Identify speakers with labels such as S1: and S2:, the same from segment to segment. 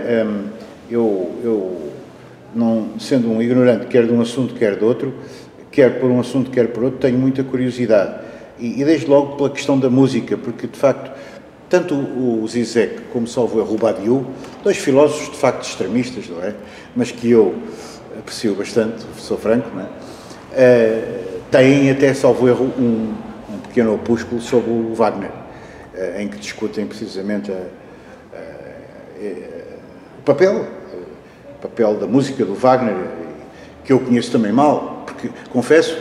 S1: Um, eu, eu, não, sendo um ignorante, quer de um assunto, quer de outro, quer por um assunto, quer por outro, tenho muita curiosidade. E, e desde logo pela questão da música, porque de facto, tanto o Zizek como salvo Badiou, dois filósofos de facto extremistas, não é? Mas que eu aprecio bastante, sou franco, não é? Uh, têm até, salvo erro, um, um pequeno opúsculo sobre o Wagner, uh, em que discutem precisamente a, a, o papel, o papel da música do Wagner, que eu conheço também mal, porque, confesso,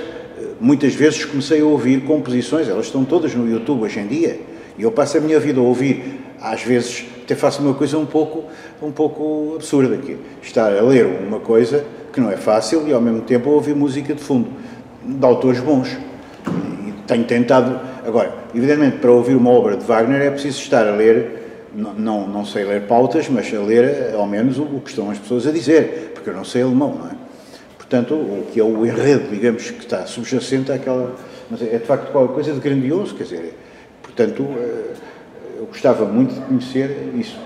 S1: muitas vezes comecei a ouvir composições, elas estão todas no YouTube hoje em dia, e eu passo a minha vida a ouvir, às vezes até faço uma coisa um pouco, um pouco absurda, aqui estar a ler uma coisa que não é fácil e ao mesmo tempo a ouvir música de fundo, de autores bons. E tenho tentado, agora, evidentemente para ouvir uma obra de Wagner é preciso estar a ler não, não, não, sei ler pautas, mas a ler ao menos o, o, que estão as pessoas a dizer, porque eu não sei alemão, não é? Portanto, o que é o enredo, digamos, que está subjacente àquela. Mas é de facto qualquer coisa de grandioso, quer dizer, portanto, eh, eu gostava muito de conhecer isso.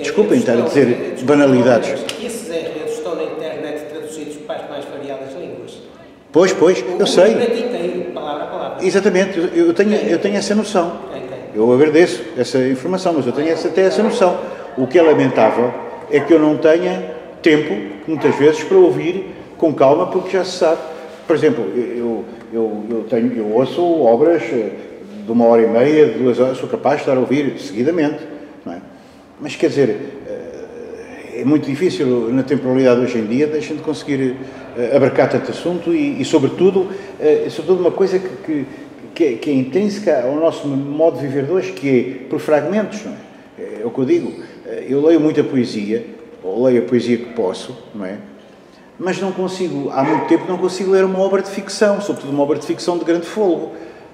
S1: Desculpem estar a dizer banalidades.
S2: Esses enredos estão na internet traduzidos para as mais variadas línguas.
S1: Pois, pois, eu sei.
S2: Inteiro, palavra a palavra.
S1: Exatamente, eu tenho, eu tenho essa noção. Eu agradeço essa informação, mas eu tenho essa, até essa noção. O que é lamentável é que eu não tenha tempo, muitas vezes, para ouvir com calma, porque já se sabe. Por exemplo, eu, eu, eu, tenho, eu ouço obras eh, de uma hora e meia, de duas horas, sou capaz de estar a ouvir seguidamente. É? Mas quer dizer, eh, é muito difícil na temporalidade hoje em dia, deixando de conseguir eh, abarcar tanto assunto e, e sobretudo, sobretudo uma coisa que, que que é, que é intrínseca ao nosso modo de viver de hoje, que é por fragmentos, não é? É o que eu digo. Eu leio muita poesia, ou leio a poesia que posso, não é? Mas não consigo, há muito tempo, não consigo ler uma obra de ficção, sobretudo uma obra de ficção de grande fogo.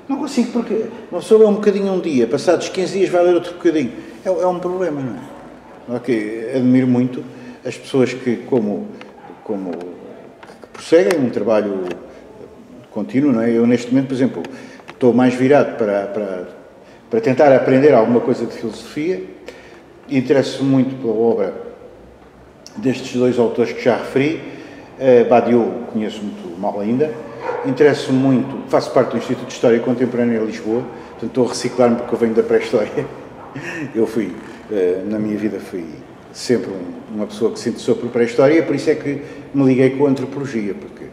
S1: Não consigo, porque uma pessoa lê um bocadinho um dia, passados 15 dias vai ler outro bocadinho. É, é um problema, não é? Ok, admiro muito as pessoas que, como, como que prosseguem um trabalho contínuo, não é? Eu, neste momento, por exemplo, estou mais virado para, para, para tentar aprender alguma coisa de filosofia. Interesso-me muito pela obra destes dois autores que já referi. Uh, Badiou conheço muito mal ainda. Interesso-me muito, faço parte do Instituto de História Contemporânea em Lisboa, portanto estou a reciclar-me porque eu venho da pré-história. Eu fui, uh, na minha vida, fui sempre um, uma pessoa que se interessou por pré-história, por isso é que me liguei com a antropologia. Porque...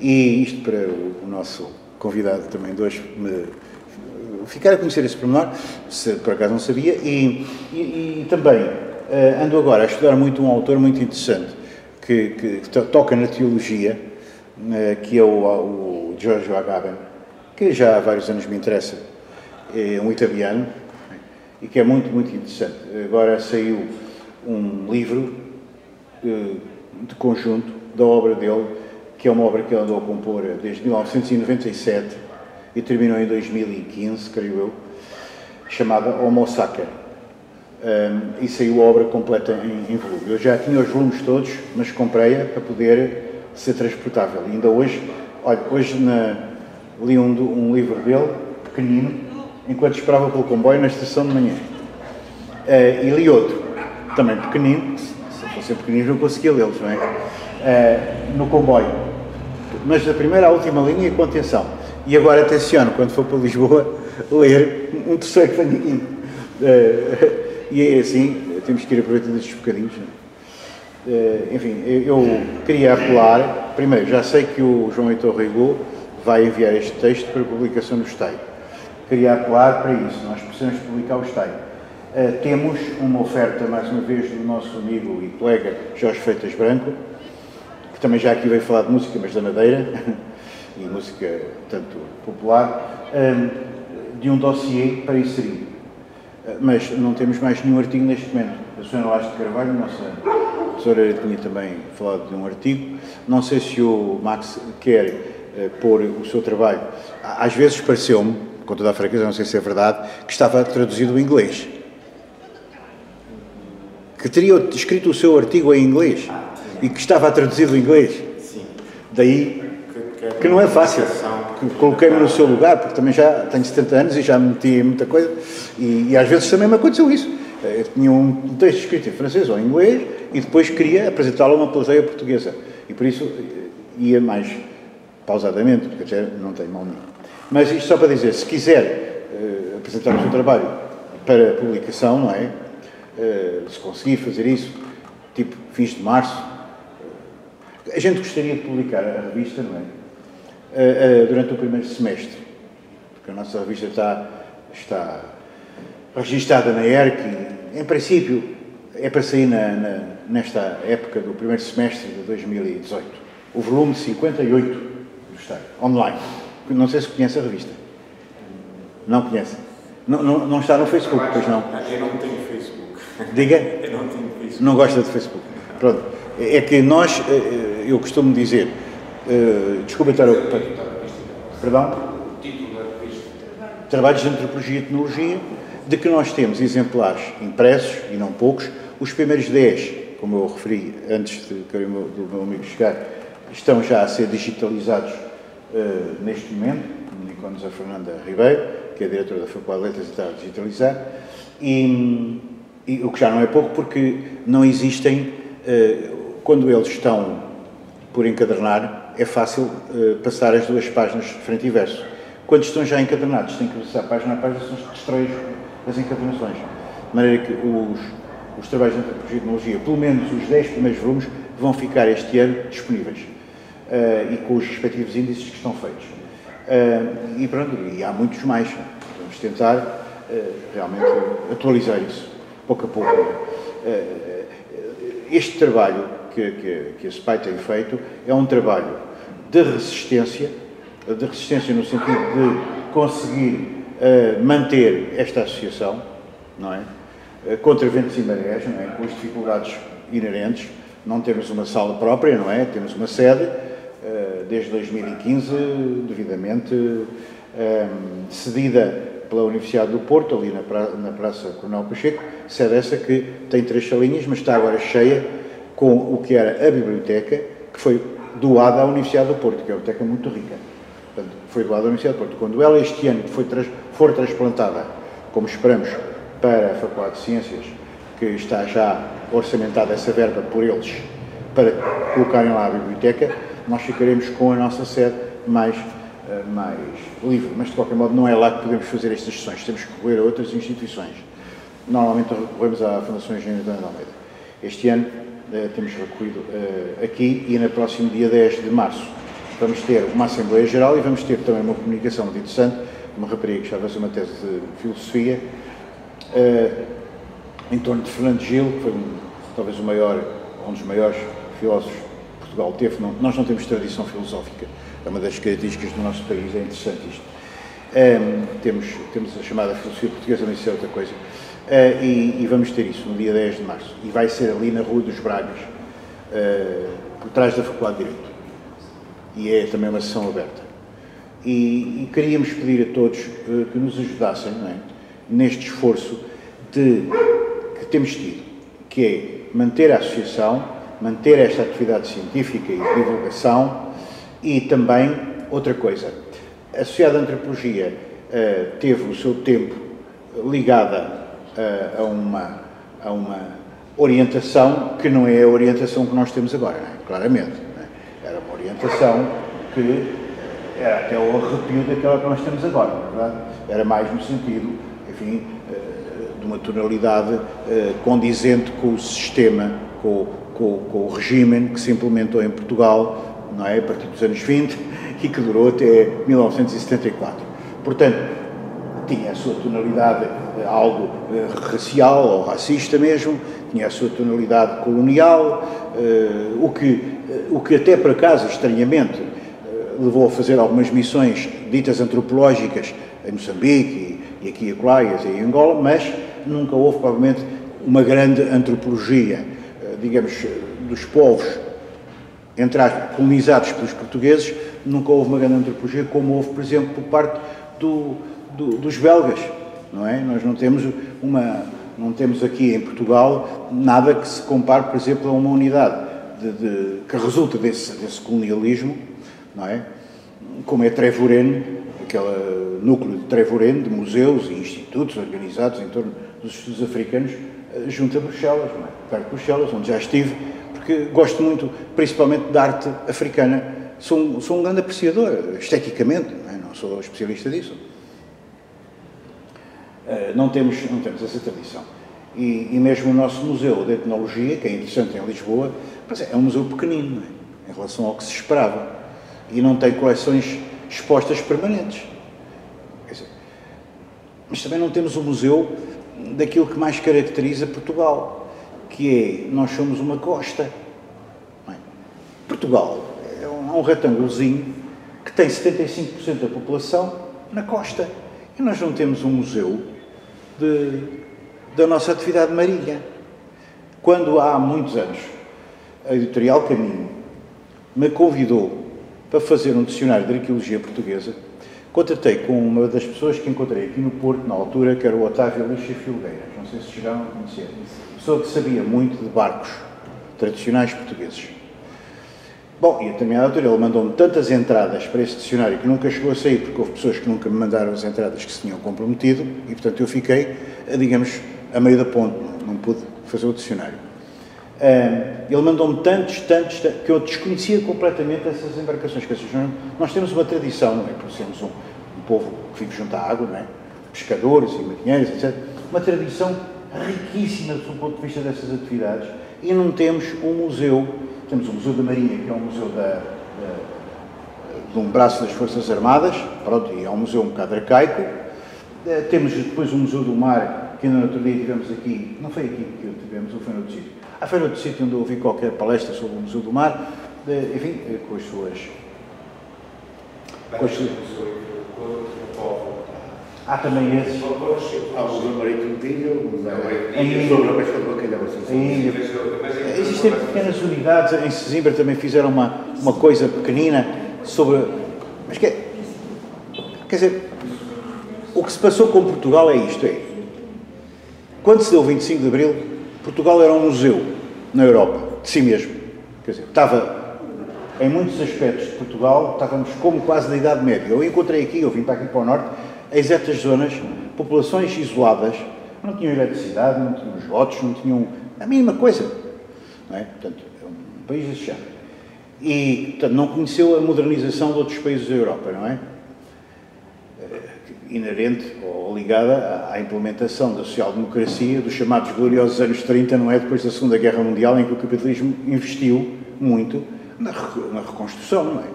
S1: E isto para o nosso convidado também de hoje me ficar a conhecer esse pormenor, se por acaso não sabia, e, e, e também uh, ando agora a estudar muito um autor muito interessante que, que, que toca na teologia, uh, que é o, o Giorgio Agamben, que já há vários anos me interessa, é um italiano e que é muito, muito interessante. Agora saiu um livro uh, de conjunto da obra dele que é uma obra que ele andou a compor desde 1997 e terminou em 2015, creio eu, chamada Homo Sacer. Um, e saiu a obra completa em, em volume. Eu já tinha os volumes todos, mas comprei-a para poder ser transportável. E ainda hoje, olha, hoje na, li um, um, livro dele, pequenino, enquanto esperava pelo comboio na estação de manhã. Uh, e li outro, também pequenino, se fosse pequenino não conseguia lê-los, não é? Uh, no comboio mas da primeira à última linha com atenção. E agora atenciono, quando for para Lisboa, ler um terceiro que tenho aqui. Uh, e é assim, temos que ir aproveitando estes bocadinhos. Uh, enfim, eu queria apelar, primeiro, já sei que o João Heitor Rigaud vai enviar este texto para publicação no STEI. Queria apelar para isso, nós precisamos publicar o STEI. Uh, temos uma oferta, mais uma vez, do nosso amigo e colega Jorge Freitas Branco, também já aqui veio falar de música, mas da Madeira, e música, tanto popular, hum, de um dossiê para inserir. Uh, mas não temos mais nenhum artigo neste momento. A Sra. Lasta de Carvalho, nossa professora, tinha também falado de um artigo. Não sei se o Max quer uh, pôr o seu trabalho. Às vezes pareceu-me, com toda a franqueza, não sei se é verdade, que estava traduzido em inglês. Que teria escrito o seu artigo em inglês e que estava a traduzir do inglês. Sim. Daí que, não é fácil. Coloquei-me no seu lugar, porque também já tenho 70 anos e já me meti em muita coisa, e, e, às vezes também me aconteceu isso. Eu tinha um texto escrito em francês ou em inglês e depois queria apresentá-lo a uma plateia portuguesa. E por isso ia mais pausadamente, porque até não tem mal nenhum. Mas isto só para dizer, se quiser uh, apresentar o seu trabalho para publicação, não é? Uh, se conseguir fazer isso, tipo fins de março, a gente gostaria de publicar a revista, não é? durante o primeiro semestre, porque a nossa revista está, está registada na ERC e, em princípio, é para sair na, na, nesta época do primeiro semestre de 2018. O volume 58 do Estado, online. Não sei se conhece a revista. Não conhece? Não, não, não está no Facebook, pois não?
S3: Eu não tenho Facebook.
S1: Diga?
S3: Eu não tenho Facebook.
S1: Não gosta de Facebook. Pronto. É que nós, eh, eh, eu costumo dizer, desculpa estar ocupado. Perdão?
S3: O título da revista.
S1: Trabalhos de Antropologia e Etnologia, de que nós temos exemplares impressos, e não poucos, os primeiros 10, como eu referi antes de, do meu amigo chegar, estão já a ser digitalizados uh, neste momento, comunicou-nos a Fernanda Ribeiro, que é diretora da Faculdade de Letras e está a digitalizar, e, e, o que já não é pouco porque não existem, quando eles estão por encadernar, é fácil uh, passar as duas páginas frente e verso. Quando estão já encadernados, tem que passar página a página, são os destróis das encadernações. De maneira que os, os trabalhos de antropologia tecnologia, pelo menos os 10 primeiros volumes, vão ficar este ano disponíveis. Uh, e com os respectivos índices que estão feitos. Uh, e pronto, e há muitos mais. Vamos tentar realmente atualizar isso, pouco a pouco. este trabalho que, que, que a SPAI tem feito é um trabalho de resistência, de resistência no sentido de conseguir manter esta associação, não é? contra ventos e marés, não é? com as dificuldades inerentes. Não temos uma sala própria, não é? Temos uma sede, eh, desde 2015, devidamente eh, cedida pela Universidade do Porto, ali na, pra, na Praça Coronel Pacheco, sede essa que tem três salinhas, mas está agora cheia com o que era a biblioteca, que foi doada à Universidade do Porto, que é uma biblioteca muito rica. Portanto, foi doada à Universidade do Porto. Quando ela este ano foi, for transplantada, como esperamos, para a Faculdade de Ciências, que está já orçamentada essa verba por eles, para colocarem lá a biblioteca, nós ficaremos com a nossa sede mais, uh, mais livre. Mas, de qualquer modo, não é lá que podemos fazer estas sessões. Temos que recorrer a outras instituições. Normalmente recorremos à Fundação Engenheiro de Almeida. Este ano temos recorrido uh, aqui e no próximo dia 10 de março vamos ter uma Assembleia Geral e vamos ter também uma comunicação muito interessante, uma rapariga que está a fazer uma tese de filosofia em torno de Fernando Gil, que foi um, talvez o maior, um dos maiores filósofos Portugal teve, não, nós não temos tradição filosófica, é uma das características do nosso país, é interessante isto. Um, temos, temos a chamada filosofia portuguesa, mas isso é outra coisa. Uh, e, e, vamos ter isso no dia 10 de março. E vai ser ali na Rua dos Bragas, uh, por trás da Faculdade de Direito. E é também uma sessão aberta. E, e queríamos pedir a todos uh, que nos ajudassem é? neste esforço de, que temos tido, que é manter a associação, manter esta atividade científica e divulgação e também outra coisa. A Sociedade de Antropologia teve o seu tempo ligada uh, a, uma, a uma orientação que não é a orientação que nós temos agora, é? claramente. É? Era uma orientação que era até o arrepio daquela que nós temos agora, é? Era mais no sentido, enfim, uh, de uma tonalidade condizente com o sistema, com com, com, o regime que se implementou em Portugal não é, a partir dos anos 20 e que durou até 1974. Portanto, tinha a sua tonalidade eh, algo eh, racial ou racista mesmo, tinha a sua tonalidade colonial, eh, o, que, o que até por acaso, estranhamente, levou a fazer algumas missões ditas antropológicas em Moçambique e, aqui em Colaias e em Angola, mas nunca houve provavelmente uma grande antropologia digamos, dos povos entrar colonizados pelos portugueses, nunca houve uma grande antropologia como houve, por exemplo, por parte do, do, dos belgas, não é? Nós não temos uma, não temos aqui em Portugal nada que se compare, por exemplo, a uma unidade de, de, que resulta desse, desse colonialismo, não é? Como é Trevorene, aquele núcleo de Trevorene, de museus e institutos organizados em torno dos estudos africanos eh, junto a Bruxelas, não é? perto de Bruxelas, onde já estive, porque gosto muito, principalmente, da arte africana. Sou sou um grande apreciador, esteticamente, não, é? sou especialista disso. Uh, não, temos, não temos essa tradição. E, e, mesmo o nosso Museu de Etnologia, que é interessante em Lisboa, é um museu pequenino, é? em relação ao que se esperava. E não tem coleções expostas permanentes. Dizer, mas também não temos o museu daquilo que mais caracteriza Portugal, que é, nós somos uma costa. É? Portugal é um, é um retângulozinho que tem 75% da população na costa. E nós não temos um museu de, da nossa atividade marinha. Quando há muitos anos a editorial Caminho me convidou para fazer um dicionário de arqueologia portuguesa, Contatei com uma das pessoas que encontrei aqui no Porto, na altura, que era o Otávio Lixa Filgueiras. Não sei se chegaram a conhecer. Pessoa que sabia muito de barcos tradicionais portugueses. Bom, e a determinada altura ele mandou-me tantas entradas para esse dicionário que nunca chegou a sair, porque houve pessoas que nunca me mandaram as entradas que se tinham comprometido, e portanto eu fiquei, digamos, a meio da ponte, não, não pude fazer o dicionário. ele mandou-me tantos, tantos, que eu desconhecia completamente essas embarcações. Que nós temos uma tradição, não é? Por sermos um, povo que vive junto à água, não é? pescadores e marinheiros, etc. Uma tradição riquíssima do ponto de vista dessas atividades e não temos um museu, temos o Museu da Marinha, que é um museu da, da, de um braço das Forças Armadas, pronto, e é um museu um bocado arcaico. Eh, temos depois o Museu do Mar, que ainda no outro dia tivemos aqui, não foi aqui que tivemos, ou foi no outro sítio. Ah, foi no outro sítio onde ouvi qualquer palestra sobre o Museu do Mar, eh, enfim, eh, com as suas... Com as suas Há também esses.
S4: Há o Museu Marítimo de Ilha, o Museu
S1: Em-
S4: sobre a pesca do bacalhau. assim.
S1: Em Ilha. Existem pequenas unidades, em Sesimbra também fizeram uma, uma coisa pequenina sobre. Mas é- Quer dizer, o que se passou com Portugal é isto: é. Quando se deu o 25 de Abril, Portugal era um museu na Europa, de si mesmo. Quer dizer, estava. Em muitos aspectos de Portugal, estávamos como quase na Idade Média. Eu encontrei aqui, eu vim para aqui para o Norte, em certas zonas, populações isoladas, não tinham eletricidade, não tinham esgotos, não tinham a mínima coisa. Não é? Portanto, é um país deixado. E, portanto, não conheceu a modernização de outros países da Europa, não é? Eh, Inerente ou ligada à- implementação da social-democracia dos chamados gloriosos anos 30, não é? Depois da Segunda Guerra Mundial, em que o capitalismo investiu muito na, na reconstrução, não é?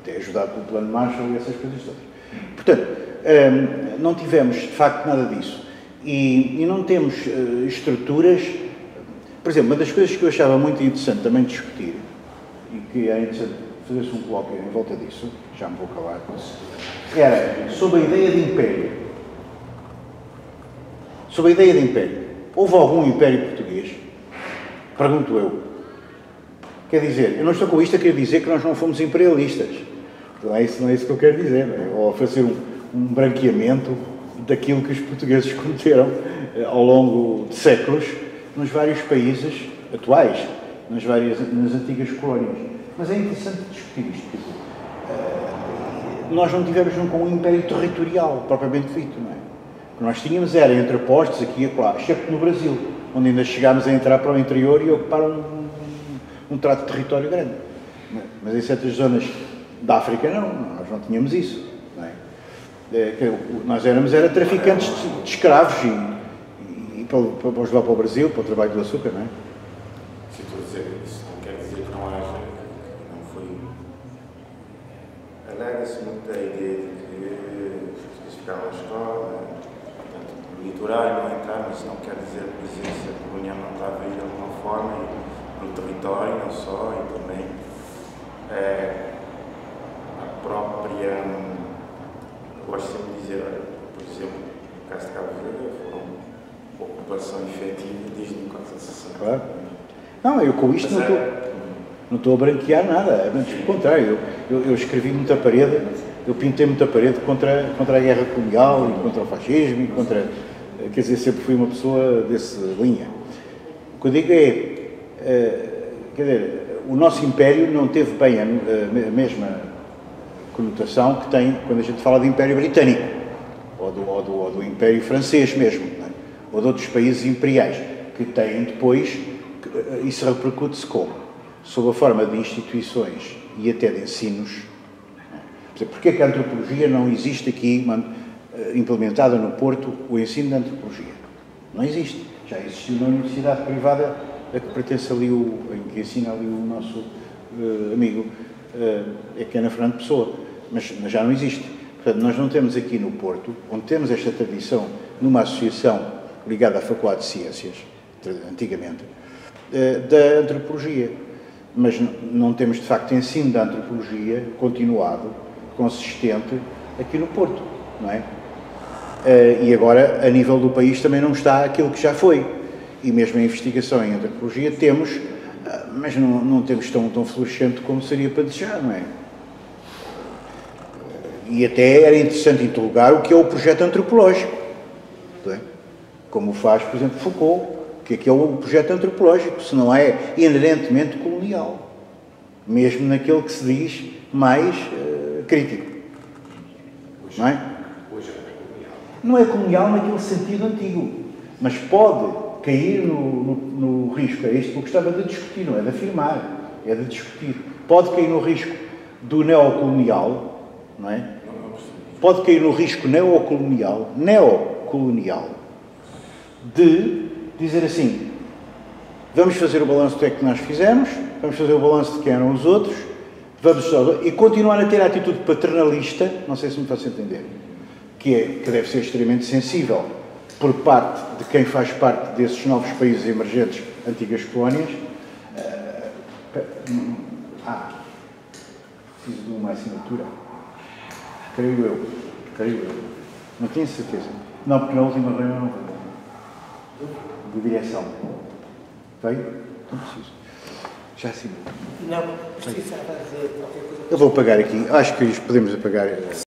S1: Até ajudado pelo Plano Marshall e essas coisas todas. Portanto, hum, não tivemos, de facto, nada disso. E, e não temos eh, estruturas. Por exemplo, uma das coisas que eu achava muito interessante também discutir, e que é interessante fazer-se um colóquio em volta disso, já me vou calar, era sobre a ideia de império. Sobre a ideia de império. Houve algum império português? Pergunto eu. Quer dizer, eu não estou com isto a querer dizer que nós não fomos imperialistas. Não é isso, não é isso que eu quero dizer. é? Ou fazer um, um branqueamento daquilo que os portugueses cometeram eh, ao longo de séculos nos vários países atuais, nas, várias, nas antigas colónias. Mas é interessante discutir isto. quer dizer, eh, nós não tivemos nunca um império territorial, propriamente dito, não é? O que nós tínhamos era entrepostos aqui e acolá, exceto no Brasil, onde ainda chegámos a entrar para o interior e ocupar um, um, um trato de território grande. Mas em certas zonas da África não, nós não tínhamos isso. Não é? O- nós éramos era traficantes de, de escravos e para, para, para o Brasil, para o trabalho do açúcar, não é?
S3: Se estou a dizer isso, não quer dizer que não haja, que não foi.
S4: Alega-se muito a ideia de que os portugueses ficaram na escola,
S3: Portanto, no litoral não entrar, mas não quer dizer que a presença colonial não estava aí de alguma forma, e no território não só, e também eh, a própria. hum, eu gosto sempre de dizer, olha, por exemplo, no caso de Cabo Verde, foram ocupação efetiva desde 1960.
S1: Claro. Não, eu com isto não
S3: Mas
S1: estou,
S3: é-
S1: não estou a branquear nada, antes pelo contrário, eu, eu, eu escrevi muita parede, eu pintei muita parede contra, contra a guerra colonial e contra o fascismo e contra, eh, quer dizer, sempre fui uma pessoa dessa linha. O que eu digo é, eh, quer dizer, o nosso império não teve bem a, a mesma conotação que tem quando a gente fala de Império Britânico ou do, ou do, ou do Império Francês mesmo. Ou de outros países imperiais, que têm depois, eh, isso repercute-se como? Sob a forma de instituições e até de ensinos. Porquê que a antropologia não existe aqui eh, implementada no Porto, o ensino da antropologia? Não existe. Já existiu na universidade privada a que pertence ali o, em que ensina ali o nosso uh, amigo, uh, é que é na Fernando Pessoa, mas, mas já não existe. Portanto, nós não temos aqui no Porto, onde temos esta tradição numa associação ligada à Faculdade de Ciências, antigamente, uh, da antropologia. Mas não temos, de facto, ensino da antropologia continuado, consistente, aqui no Porto, não é? Uh, e agora, a nível do país, também não está aquilo que já foi e mesmo a investigação em antropologia temos, ah, mas não, não temos tão, tão florescente como seria para desejar, não é? E até era interessante interrogar o que é o projeto antropológico? Como faz, por exemplo, Foucault, que é que é o projeto antropológico, se não é inerentemente colonial, mesmo naquele que se diz mais uh, crítico. Não é? Não é colonial naquele sentido antigo, mas pode cair no, no, no risco, é isto que eu gostava de discutir, não é de afirmar, é de discutir. Pode cair no risco do neocolonial, não é? Pode cair no risco neocolonial, neocolonial, de dizer assim, vamos fazer o balanço do que é que nós fizemos, vamos fazer o balanço de quem eram os outros, vamos e continuar a ter a atitude paternalista, não sei se me faço entender, que, é, que deve ser extremamente sensível por parte de quem faz parte desses novos países emergentes, antigas colónias. Uh, ah, preciso de uma assinatura. Creio eu. Creio eu. Não tenho certeza. Não, porque na última reunião não. De direção. Veio? Não preciso. Já assinou.
S2: Não, precisa fazer qualquer coisa.
S1: Eu vou pagar aqui. Acho que podemos apagar.